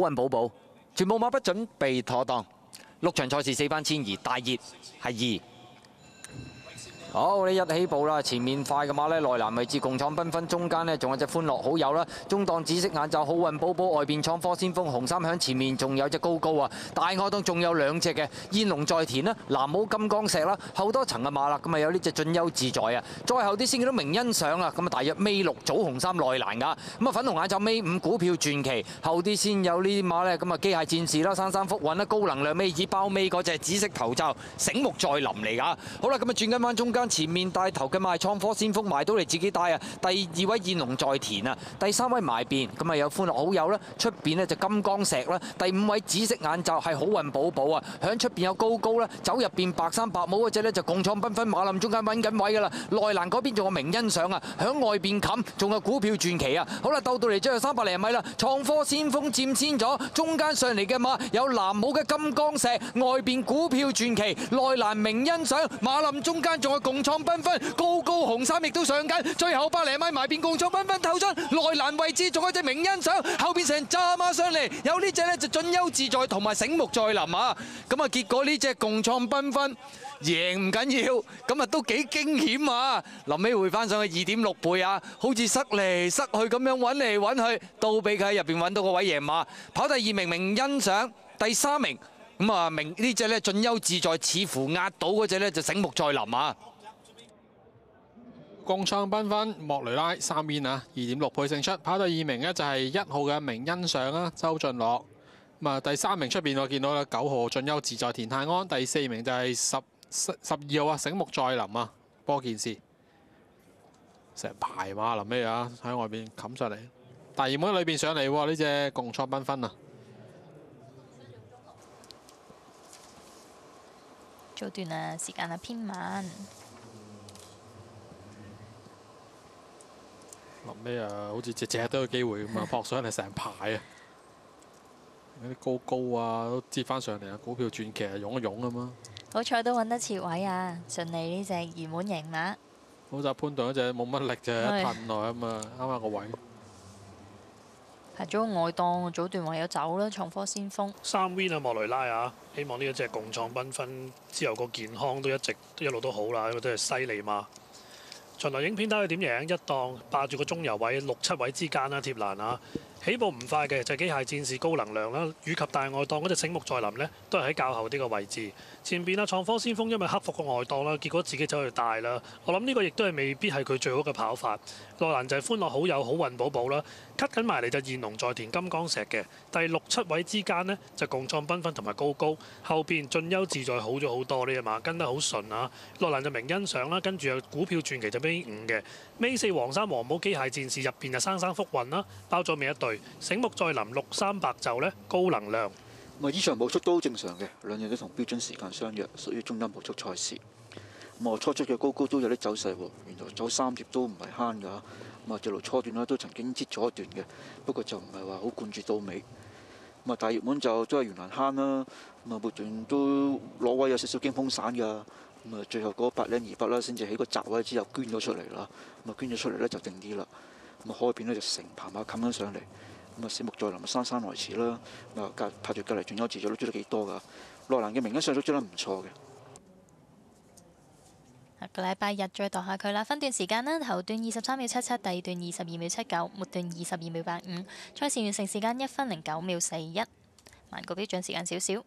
好运宝宝，全部马不准备妥当，六场赛事四番迁移，大热系二。好，你一起步啦！前面快嘅馬呢，內欄位置共創繽紛，中間呢仲有隻歡樂好友啦，中檔紫色眼罩好運寶寶，外邊創科先鋒紅衫響前面，仲有隻高高啊！大外檔仲有兩隻嘅燕龍在田啦，藍帽金剛石啦，後多層嘅馬啦，咁啊有呢隻進優自在啊！再後啲先見到明欣賞啊，咁啊大約尾六早紅衫內欄噶，咁啊粉紅眼罩尾五股票傳奇，後啲先有呢啲馬呢，咁啊機械戰士啦，珊珊福運啦，高能量尾以包尾嗰隻紫色頭罩醒目再臨嚟噶，好啦，咁啊轉緊翻中間。前面帶頭嘅賣創科先鋒埋到嚟自己帶啊！第二位燕龍在田啊，第三位埋邊咁啊有歡樂好友啦，出邊呢就金剛石啦，第五位紫色眼罩係好運寶寶啊，響出邊有高高啦，走入邊白衫白帽嗰隻呢就共創繽紛馬林中間揾緊位噶啦，內欄嗰邊仲有明欣賞啊，響外邊冚仲有股票傳奇啊！好啦，鬥到嚟最後三百零米啦，創科先鋒佔先咗，中間上嚟嘅馬有藍帽嘅金剛石，外邊股票傳奇，內欄明欣賞，馬林中間仲有共創繽紛，高高紅衫亦都上緊，最後百零米埋邊共創繽紛透出內欄位置，仲有隻明欣賞，後邊成揸馬上嚟，有呢隻呢就進優自在同埋醒目再臨啊！咁啊結果呢隻共創繽紛贏唔緊要，咁啊都幾驚險啊！臨尾回翻上去二點六倍啊，好似塞嚟塞去咁樣揾嚟揾去，都俾佢喺入邊揾到個位贏馬，跑第二名明欣賞，第三名咁啊明呢隻呢進優自在，似乎壓到嗰隻呢就醒目再臨啊！共創繽紛莫雷拉三邊啊，二點六倍勝出，跑到二名呢就係一號嘅明欣賞啦，周俊樂。咁啊，第三名出邊我見到啦，九號進優自在田泰安，第四名就係十十二號啊，醒目再臨啊，波件事成排馬臨尾啊，喺外邊冚上嚟，大熱門裏邊上嚟喎，呢隻共創繽紛啊！早段啊，時間啊偏晚。臨尾啊，好似隻隻都有機會咁啊，撲上嚟成排啊！嗰啲高高啊，都接翻上嚟啊！股票傳奇啊，湧一湧咁啊！好彩都揾得切位啊，順利呢只熱門型馬。好就潘頓嗰隻冇乜力啫，一噴落啊嘛，啱啱個位。排咗外檔，早段唯有走啦，創科先鋒。三 win 啊，莫雷拉啊，希望呢一隻共創繽紛之後個健康都一直一路都好啦，因為真係犀利嘛。巡邏影片睇佢點贏，一檔霸住個中游位六七位之間啦，貼欄啊！起步唔快嘅就係機械戰士高能量啦，以及大外檔嗰隻醒目再臨呢，都係喺較後啲個位置。前邊啊創科先鋒因為克服個外檔啦，結果自己走去大啦。我諗呢個亦都係未必係佢最好嘅跑法。內欄就係歡樂好友好運寶寶啦，cut 緊埋嚟就燕龍在田金剛石嘅第六七位之間呢，就共創繽紛同埋高高，後邊進優自在好咗好多呢啊嘛跟得好順啊。內欄就明欣賞啦，跟住有股票傳奇就尾五嘅尾四黃衫黃帽機械戰士入邊就生生福運啦，包咗尾一隊。醒目再臨六三白袖呢，高能量。咁啊，依場步速都正常嘅，兩隻都同標準時間相若，屬於中間步速賽事。咁啊，初出嘅高高都有啲走勢喎，原來走三碟都唔係慳㗎。咁啊，直路初段咧都曾經擠咗一段嘅，不過就唔係話好貫住到尾。咁啊，大熱門就都係原來慳啦。咁啊，末段都攞位有少少驚風散㗎。咁啊，最後嗰百零二百啦，先至喺個閘位之後捐咗出嚟啦。咁啊，捐咗出嚟咧就定啲啦。咁啊，開邊咧就成排馬冚咗上嚟。咁啊，醒目再臨，姍姍來遲啦。咁啊，隔拍住隔離轉優自在都追得幾多㗎。內欄嘅明欣賞都追得唔錯嘅。下個禮拜日再度下佢啦。分段時間啦，頭段二十三秒七七，第二段二十二秒七九，末段二十二秒八五。賽事完成時間一分零九秒四一，慢過標準時間少少。